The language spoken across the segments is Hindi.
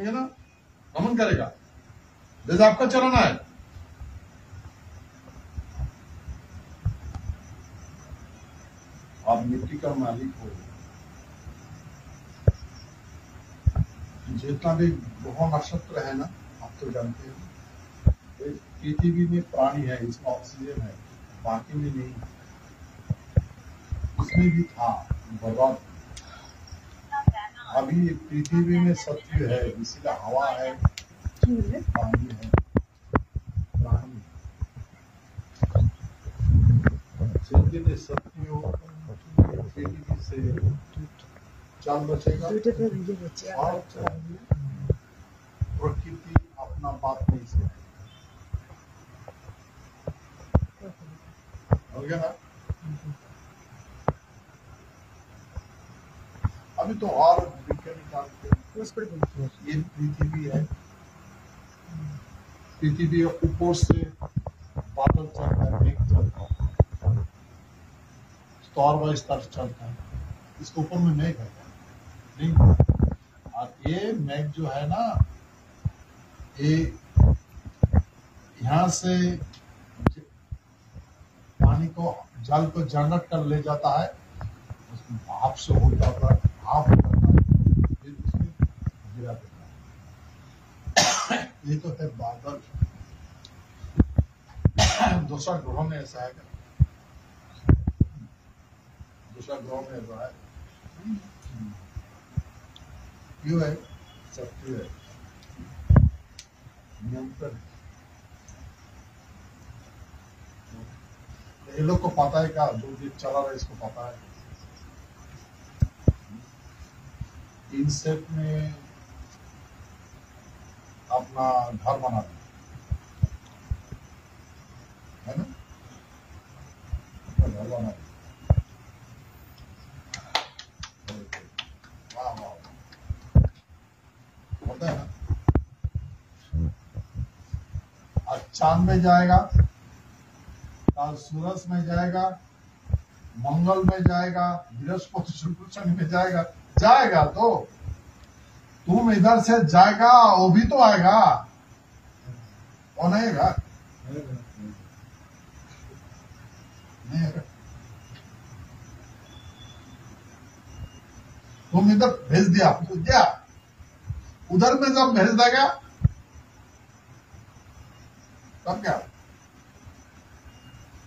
समझे ना? नमन करेगा। जैसे आपका चरण है। आप मिट्टी का मालिक हो। जितना भी ग्रह नक्षत्र है ना, आप तो जानते हो। पृथ्वी में प्राणी है, इसमें ऑक्सीजन है, बाकी में नहीं। इसमें भी था, बर्बाद। अभी पृथ्वी में सत्य है इसलिए हवा है, पानी है से प्रकृति अपना बात नहीं ना? अभी तो और पृथ्वी है पृथ्वी ऊपर से बादल चलता है मेघ चलता है स्तर बाय स्तर चलता है इसके ऊपर में और ये मेघ जो है ना ये यहाँ से पानी को जल को जनरेट कर ले जाता है, उसमें भाप से हो जाता है भाप हो जाता है फिर उसमें गिरा देता है ये तो है बादल। दूसरा ग्रह में ऐसा है दूसरा ग्रह में ऐसा है। क्यों है? शक्ति है? नियंत्रण। ये लोग को पता है क्या? जो भी चला रहा है, इसको पता है। इंसेक्ट में अपना घर बना दिया। है ना? घर बना दिया। होता है ना? आज चाँद में जाएगा, कल सूरज में जाएगा, मंगल में जाएगा, बृहस्पति शुक्र शनि में जाएगा। जाएगा तो तुम इधर से जाएगा, वो भी तो आएगा। वो नहीं आएगा तुम इधर भेज दिया क्या उधर में जब भेज देगा तब क्या?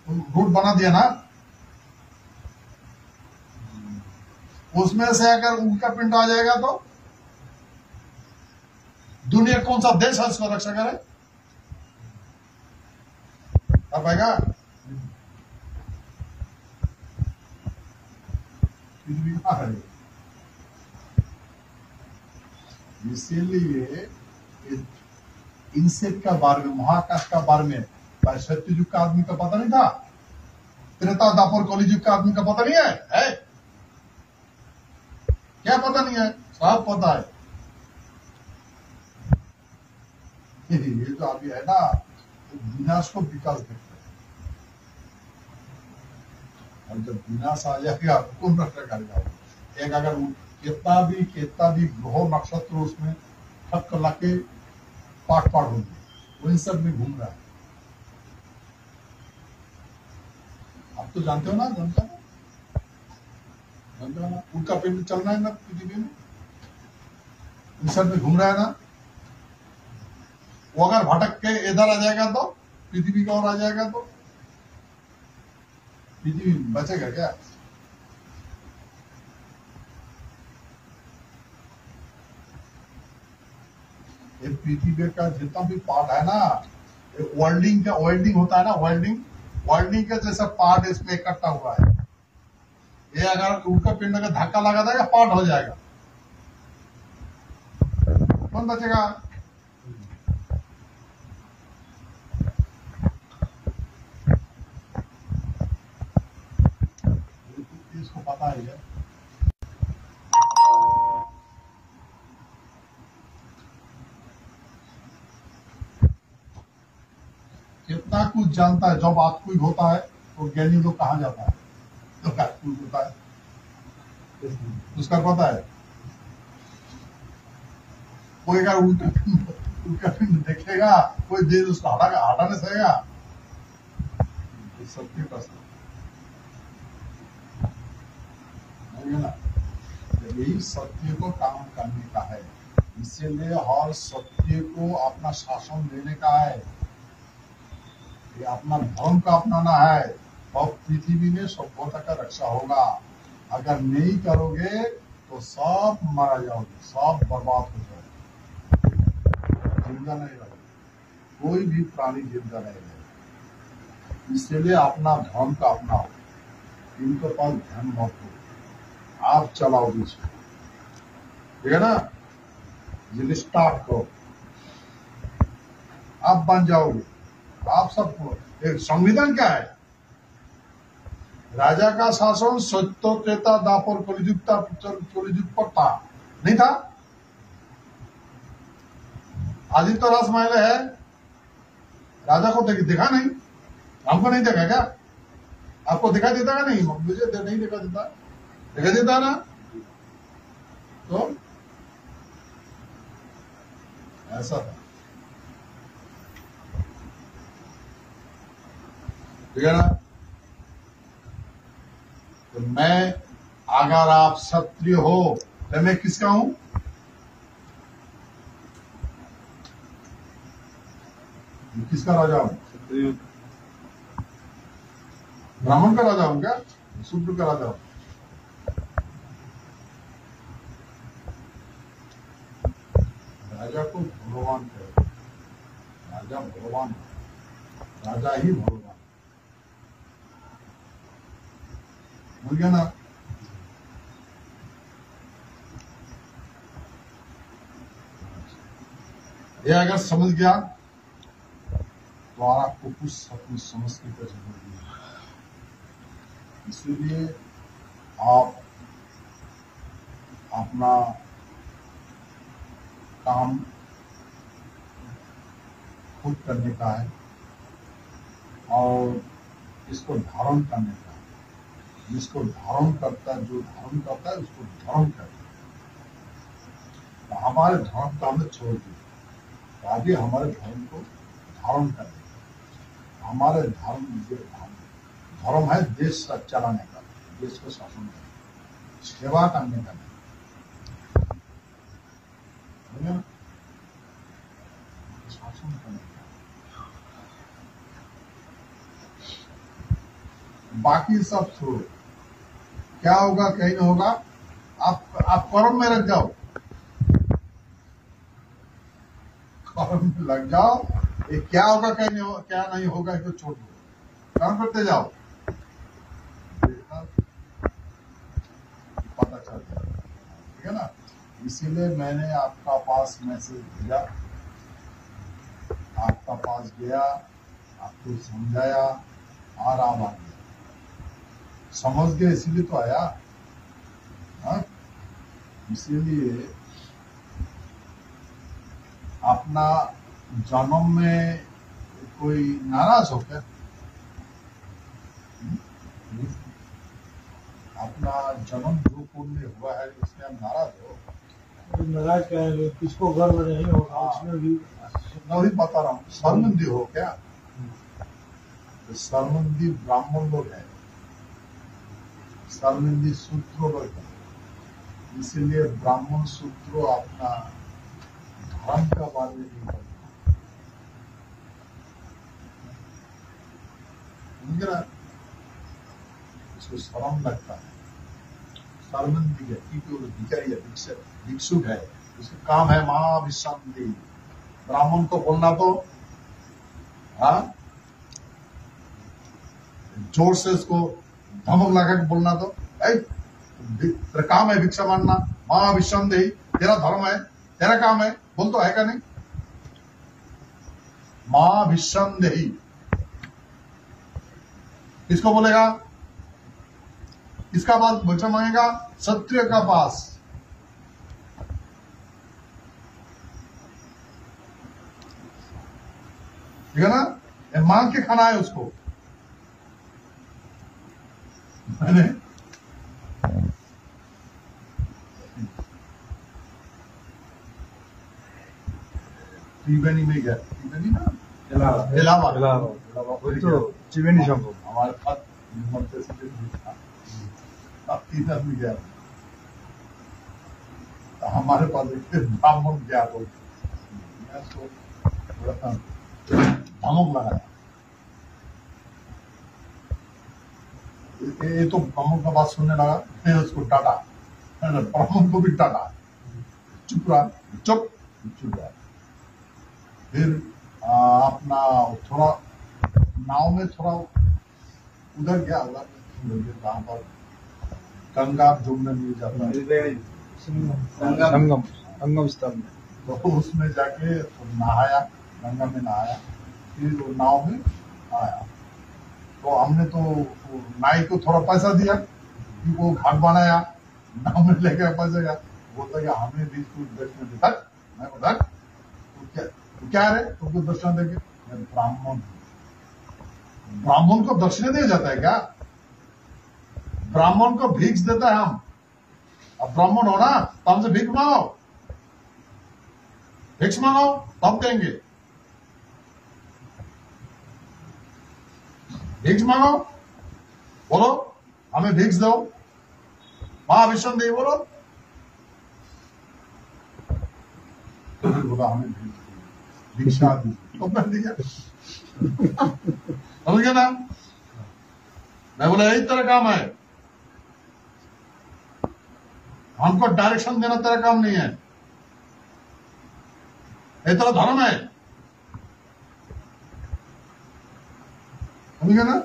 रूट बना दिया ना? उसमें से अगर उनका पिंड आ जाएगा तो? दुनिया कौन सा देश है उसको रक्षा करे? पाएगा इसीलिए इंसेक्ट का बारे में महाकाश का बारे में भाई सत्ययुग का आदमी का पता नहीं था? त्रेता दापर कलिजुग का आदमी का पता नहीं है, है? क्या पता नहीं है? सब पता है। ये जो अभी है ना वो विनाश को विकास देखते हैं। और जब विनाश आ जाएगा कौन रक्षा करेगा एक अगर कितना भी कितना भी ग्रह नक्षत्र उसमें ठक लाके पाट पाट होंगे, वो इन सब में घूम रहा है। आप तो जानते हो ना जानते उनका पिंड चल रहा है ना, पृथ्वी में इन सब में घूम रहा है ना? वो अगर भटक के इधर आ जाएगा तो पृथ्वी का और आ जाएगा तो पृथ्वी बचेगा क्या? ये पृथ्वी का जितना भी पार्ट है ना, ये वर्ल्डिंग का वेल्डिंग होता है ना वेल्डिंग वेल्डिंग का जैसा पार्ट इसमें इकट्ठा हुआ है। ये अगर उनका पिंड का धक्का लगा देगा पार्ट हो जाएगा। कौन बचेगा? है कितना कुछ जानता है, जब बात कोई होता है तो ज्ञानी लोग कहाँ जाता है? तो क्या कोई होता है? उसका पता है। कोई अगर उल्टा देखेगा, कोई देर उसको हटा हटाने सकेगा ये सत्य यही सत्य को काम करने का है। इसीलिए हर सत्य को अपना शासन देने का है। ये अपना धर्म का अपनाना है। और पृथ्वी में सभ्यता का रक्षा होगा। अगर नहीं करोगे तो सब मारा जाओगे, सब बर्बाद हो जाओगे। ज़िंदा नहीं रहोगे। कोई भी प्राणी ज़िंदा नहीं रहेगा इसलिए अपना धर्म का अपनाओ। इनके पास ध्यान मत दो आप चलाओ बीच में ठीक है ना? ये स्टार्ट करो। आप बन जाओगे। आप सब एक संविधान क्या है? राजा का शासन सत्य त्रेता दापर कलिजुगता कलिजुग पर था नहीं था? आदित्य रास मायले है। राजा को देख, देखा नहीं? हमको नहीं देखा क्या? आपको दिखाई देता का नहीं? मुझे नहीं दिखा देता। ना तो? ऐसा था। ठीक है ना? तो मैं अगर आप क्षत्रिय हो तो मैं किसका हूँ? किसका राजा हूँ? ब्राह्मण का राजा हूँ क्या? शूद्र का राजा हूँ। राजा को भगवान कहे। राजा भगवान राजा ही भगवान ना। ये अगर समझ गया तो आपको कुछ अपनी समझने का ज़रूरत नहीं है इसीलिए आप अपना काम खुद करने का है और इसको धारण करने का जिसको धारण करता है, जो धारण करता है, उसको धर्म करता तो हमारे धर्म को हमने छोड़ दिया। तो आगे हमारे धर्म को धारण करने का हमारे धर्म जो धर्म धर्म है देश का चलाने का, देश को शासन करने का, सेवा करने का नहीं। है ना? बाकी सब छोड़ो। क्या होगा, कहीं नहीं होगा, आप आप कर्म में लग जाओ। कर्म में लग जाओ। ये क्या होगा, कहीं होगा क्या नहीं होगा, इसको छोड़ दो। कर्म करते जाओ देखना पता चल जाएगा ठीक है ना इसीलिए मैंने आपका पास मैसेज भेजा आपका पास गया, आपको समझाया, और आप आ गया समझ गए, इसीलिए तो आया हाँ? इसीलिए अपना जन्म में कोई नाराज़ हो क्या हम्म? अपना जन्म जो पुण्य हुआ है, उसमें हम नाराज़ हो नाराज़ क्या है किसको गर्व नहीं होगा हाँ। उसमें भी मैं वही बता रहा हूँ शर्मिंदी हो क्या? तो शर्मिंदी ब्राह्मण लोग है। शर्मिंदी सूत्रों लोग है। इसीलिए ब्राह्मण सूत्रों अपना धर्म का बारे में नहीं करते। समझ रहा है? शर्म लगता है शर्मिंदी है भिखारी है, भिक्षु भिक्षुक है, उसका काम है महाविशांति ब्राह्मण को बोलना तो हाँ? ज़ोर से उसको धमक लगा के बोलना तो तेरा काम है भिक्षा मांगना महाविशांति तेरा धर्म है, तेरा काम है, बोल तो है का नहीं? महाविशांति किसको बोलेगा? किसका पास भिक्षा मांगेगा? क्षत्रिय का पास। ठीक है ना? ये मांग के खाना है उसको। मैंने त्रिवेणी में गया। त्रिवेणी ना? इलाहाबाद। इलाहाबाद। इलाहाबाद। तो त्रिवेणी संगम हमारे साथ तो हमारे पास ब्राह्मण गया तो मैं धमक लगाया ये तो ब्राह्मण का बात सुनने लगा मैं उसको डाटा ब्राह्मण को भी डाटा चुप रहा चुप चुप रहा फिर अपना थोड़ा नाव में थोड़ा उधर गया उधर जहाँ पर गंगा जुमने लिए जाता है संगम संगम स्थल में तो उसमें जाके तो नहाया गंगा में नहाया फिर वो नाव में आया। तो हमने तो नाई को थोड़ा पैसा दिया कि वो घाट बनाया नाव में लेके पैसा गया बोलता कि हमें भी तू दक्षिण दे तक मैं बोला "धक, तू क्या तू क्या रे? तुमको दक्षिण देंगे मैं ब्राह्मण हूँ। ब्राह्मण को दक्षिण दिया जाता है क्या? ब्राह्मण को भिक्स देता है हम। अब ब्राह्मण हो ना तो हमसे भीख मांगो। भिक्ष मांगो तब देंगे भिक्ष मांगो, बोलो, हमें भिक्ष दो। महाविष्णु देवी बोलो। तो बोला, हमें भिक्षा दी। तो मैं दिया समझ गया ना मैं बोला यही तेरा काम है हमको डायरेक्शन देना तेरा काम नहीं है ये तेरा धर्म है समझ गया ना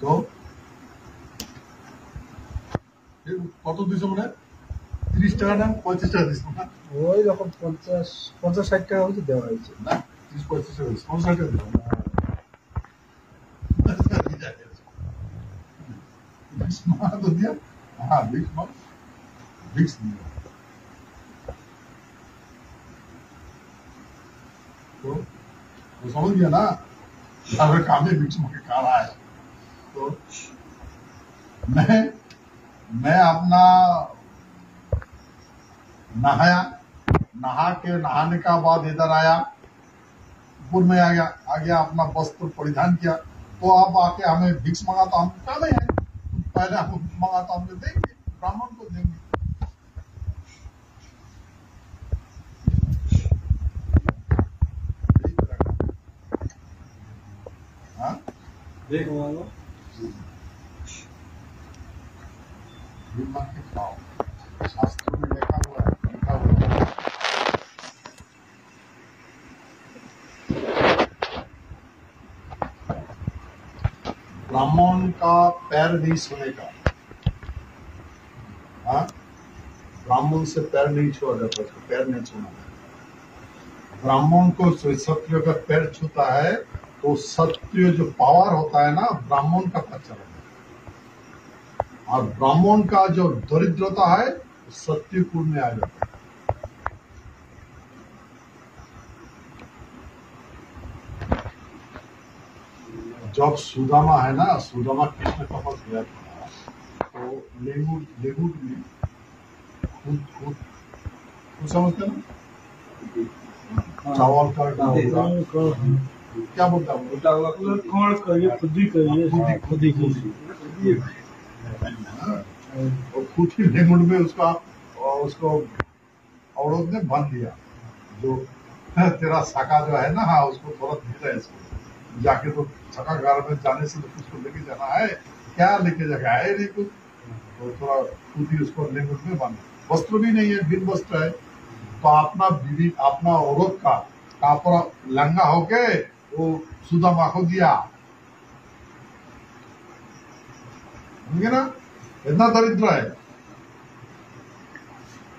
তো এই কত দিছো মানে তিরিশ টাকা না পঁয়ত্রিশ টাকা দিছো না ওই রকম পঞ্চাশ পঞ্চাশ ষাট টাকা হচ্ছে দেওয়া হয়েছে না তিরিশ পঁয়ত্রিশ টাকা দিছো পঞ্চাশ টাকা দিছো विक्स मार तो दिया हाँ विक्स मार विक्स दिया तो वो समझ गया ना अगर काम में विक्स मार के खा रहा है तो मैं मैं अपना नहाया, नहा के नहाने का बाद इधर आया ऊपर में आ गया आ गया, अपना वस्त्र परिधान किया। तो अब आके हमें भिक्स मंगा तो हम काम है? पहले हम मंगा तो हमने देंगे, ब्राह्मण को देंगे। तरह हाँ? देख वालो ये मत के खाओ शास्त्रों में लिखा हुआ है लिखा हुआ है ब्राह्मण का पैर नहीं का हाँ? ब्राह्मण से पैर नहीं छुआ जाता, उसको पैर नहीं छूना ब्राह्मण को क्षत्रिय का पैर छूता है तो क्षत्रिय जो पावर होता है ना, ब्राह्मण का पच्चर होता है। और ब्राह्मण का जो दरिद्रता है सत्य कुल में आ जाता है। जब सुदामा है ना सुदामा कृष्ण का पास गया था? तो लेगुट लेगुट में खुद खुद खुद समझते ना? चावल का क्या होता है? क्या बोलता है? उल्टा हुआ कौन करिए खुद ही करिए खुद ही- खुद ही कीजिए और खुद ही लेगुट में उसका और उसको औरत ने बाँध दिया। जो तेरा साका जो है ना हाँ उसको थोड़ा धीरे है इसको। जाके तो छका में जाने से तो कुछ को लेके जाना है। क्या लेके जाएगा है नहीं कुछ। तो थोड़ा खुद ही उसको लेंगुट में बाँध वस्त्र भी नहीं है बिन वस्त्र है। तो अपना बीवी, अपना औरत का कापड़ा लंगा होके वो सुदामा को दिया। ना? इतना दरिद्र है।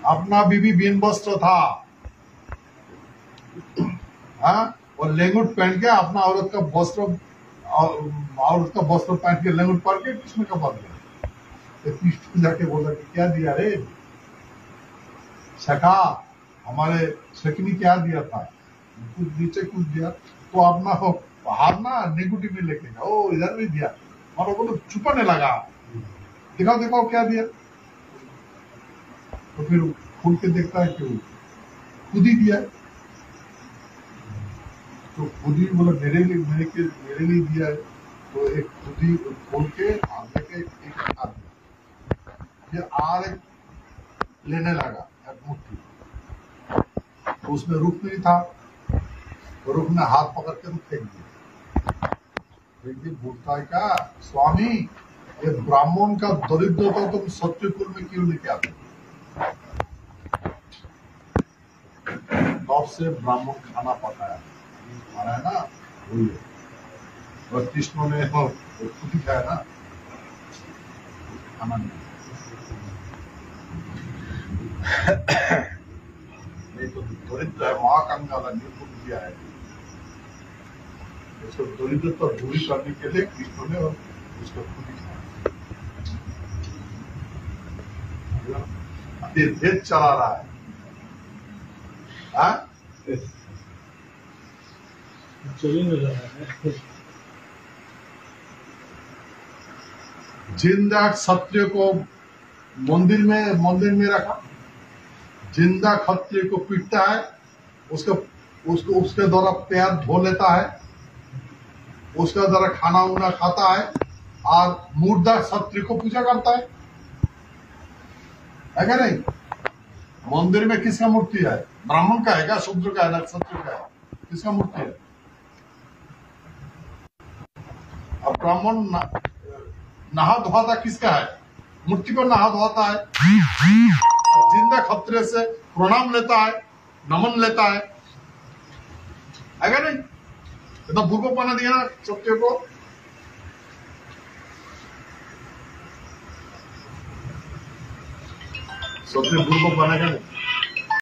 अपना बीबी बिन वस्त्र था। हाँ? और लेंगुट पहन के अपना औरत का वस्त्र औरत का वस्त्र पहन के लेंगुट पहन के कृष्ण का बन गया जाके बोला कि क्या दिया रे? सखा हमारे सखनी क्या दिया था? कुछ नीचे कुछ दिया। तो अपना हो, हाथ ना निगुटी में लेके गया ओ, इधर भी दिया। और वो तो छुपाने लगा। दिखाओ दिखाओ, क्या दिया? तो फिर खोल के देखता है कि खुद ही दिया है। तो खुद ही बोला मेरे लिए, मेरे के, मेरे लिए दिया है। तो एक खुद ही खोल के आगे के एक दिया फिर आर लेने लगा, एक मुट्ठी तो उसमें रुख नहीं था। तो रुख ने हाथ पकड़ के तो फेंक दिया। फेंक दी है क्या, स्वामी, ये ब्राह्मण का दरिद्रता तुम सत्य कुल में क्यों लेके आते से ब्राह्मण खाना पकाया। खाना है ना वही है और कृष्ण ने वो खुद ही खाया ना। खाना नहीं। तो दरिद्र है महाकंगाला निर्गुण किया है इसको दरिद्रता दूरी करने के लिए कृष्ण ने और उसको खुद ही खाया। भेद चला रहा है। हाँ? ज़िंदा क्षत्रिय को मंदिर में मंदिर में रखा। ज़िंदा क्षत्रिय को पीटता है, उसके, उसको, उसके द्वारा पैर धो लेता है, उसके द्वारा खाना उना खाता है, और मुर्दा क्षत्रिय को पूजा करता है। है क्या नहीं? मंदिर में किसका मूर्ति है? ब्राह्मण का है क्या? शूद्र का है ना? क्षत्रिय का है। किसका मूर्ति है? अब ब्राह्मण नहा धोता किसका है? मूर्ति को नहा धोता है। और ज़िंदा खतरे से प्रणाम लेता है, नमन लेता है। क्या नहीं इतना भूखो पाना दिया ना को। सत्य भूखो पाना क्या नहीं